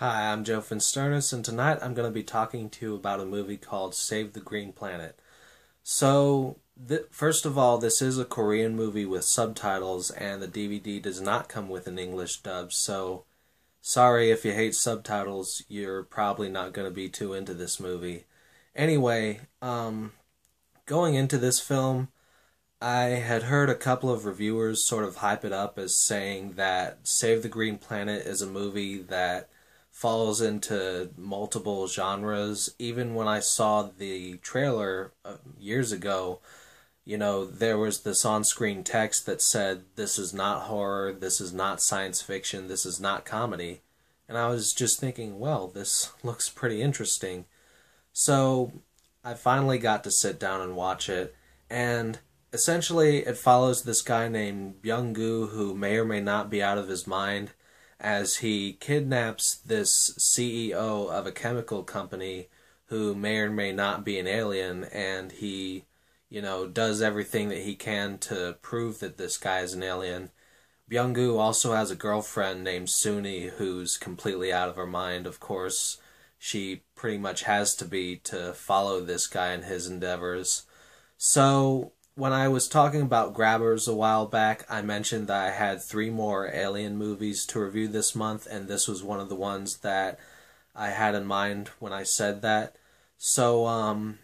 Hi, I'm Joe Finsternis, and tonight I'm going to be talking to you about a movie called Save the Green Planet. So, first of all, this is a Korean movie with subtitles, and the DVD does not come with an English dub, so sorry if you hate subtitles, you're probably not going to be too into this movie. Anyway, um, going into this film, I had heard a couple of reviewers sort of hype it up as saying that Save the Green Planet is a movie that falls into multiple genres. Even when I saw the trailer uh, years ago, you know, there was this on screen text that said, This is not horror, this is not science fiction, this is not comedy. And I was just thinking, well, this looks pretty interesting. So I finally got to sit down and watch it, and essentially it follows this guy named Byung-gu who may or may not be out of his mind as he kidnaps this CEO of a chemical company who may or may not be an alien and he you know does everything that he can to prove that this guy is an alien. Byung-gu also has a girlfriend named Suni who's completely out of her mind. Of course she pretty much has to be to follow this guy in his endeavors. So when I was talking about grabbers a while back, I mentioned that I had three more Alien movies to review this month, and this was one of the ones that I had in mind when I said that. So, um,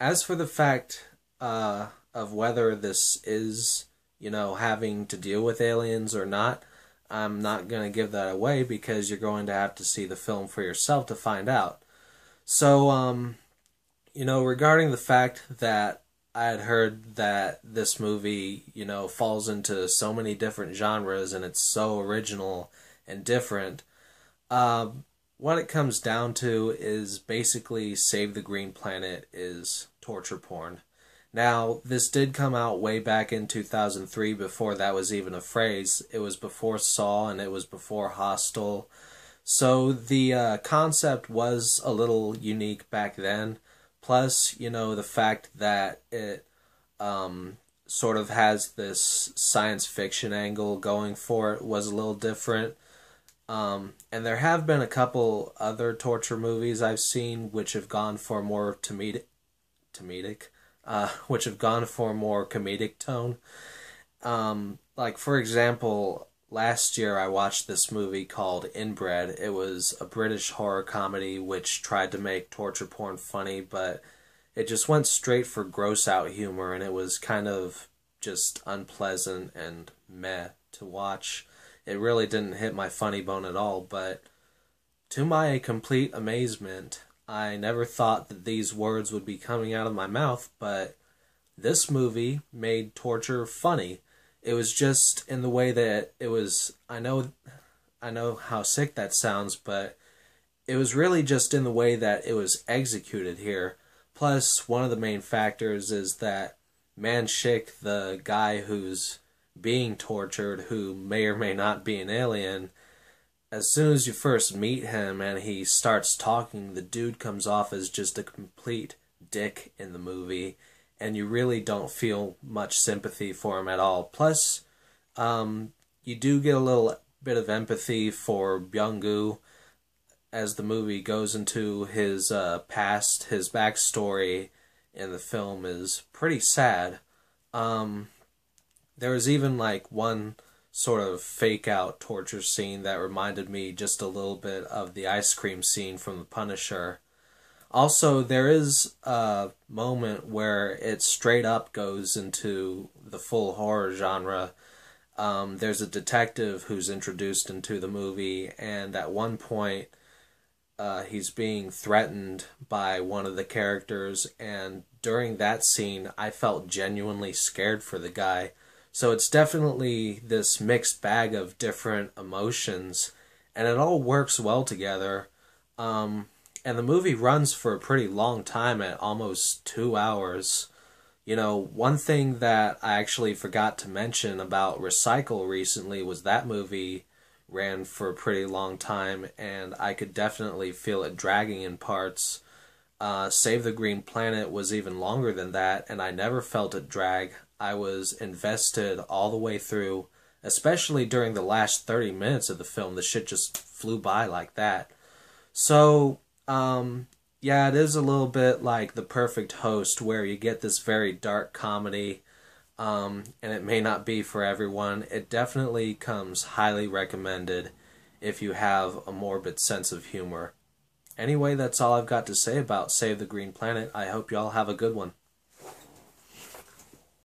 as for the fact uh, of whether this is, you know, having to deal with aliens or not, I'm not going to give that away because you're going to have to see the film for yourself to find out. So, um, you know, regarding the fact that I had heard that this movie, you know, falls into so many different genres and it's so original and different. Um, what it comes down to is basically Save the Green Planet is torture porn. Now, this did come out way back in 2003 before that was even a phrase. It was before Saw and it was before Hostel. So the uh, concept was a little unique back then Plus, you know, the fact that it um, sort of has this science fiction angle going for it was a little different. Um, and there have been a couple other torture movies I've seen which have gone for more comedic, comedic, uh, which have gone for more comedic tone. Um, like for example, last year I watched this movie called Inbred. It was a British horror comedy which tried to make torture porn funny, but it just went straight for gross out humor and it was kind of just unpleasant and meh to watch. It really didn't hit my funny bone at all, but to my complete amazement, I never thought that these words would be coming out of my mouth, but this movie made torture funny it was just in the way that it was I know I know how sick that sounds, but it was really just in the way that it was executed here. Plus, one of the main factors is that Man Shik, the guy who's being tortured, who may or may not be an alien, as soon as you first meet him and he starts talking, the dude comes off as just a complete dick in the movie and you really don't feel much sympathy for him at all. Plus, um, you do get a little bit of empathy for Byung-gu as the movie goes into his uh, past, his backstory in the film is pretty sad. Um, there was even like one sort of fake out torture scene that reminded me just a little bit of the ice cream scene from The Punisher also, there is a moment where it straight up goes into the full horror genre. Um, there's a detective who's introduced into the movie, and at one point, uh, he's being threatened by one of the characters, and during that scene, I felt genuinely scared for the guy. So it's definitely this mixed bag of different emotions, and it all works well together. Um, and the movie runs for a pretty long time at almost two hours. You know, one thing that I actually forgot to mention about Recycle recently was that movie ran for a pretty long time, and I could definitely feel it dragging in parts. Uh, Save the Green Planet was even longer than that, and I never felt it drag. I was invested all the way through, especially during the last 30 minutes of the film. The shit just flew by like that. So, um, yeah, it is a little bit like The Perfect Host, where you get this very dark comedy, um, and it may not be for everyone. It definitely comes highly recommended if you have a morbid sense of humor. Anyway, that's all I've got to say about Save the Green Planet. I hope y'all have a good one.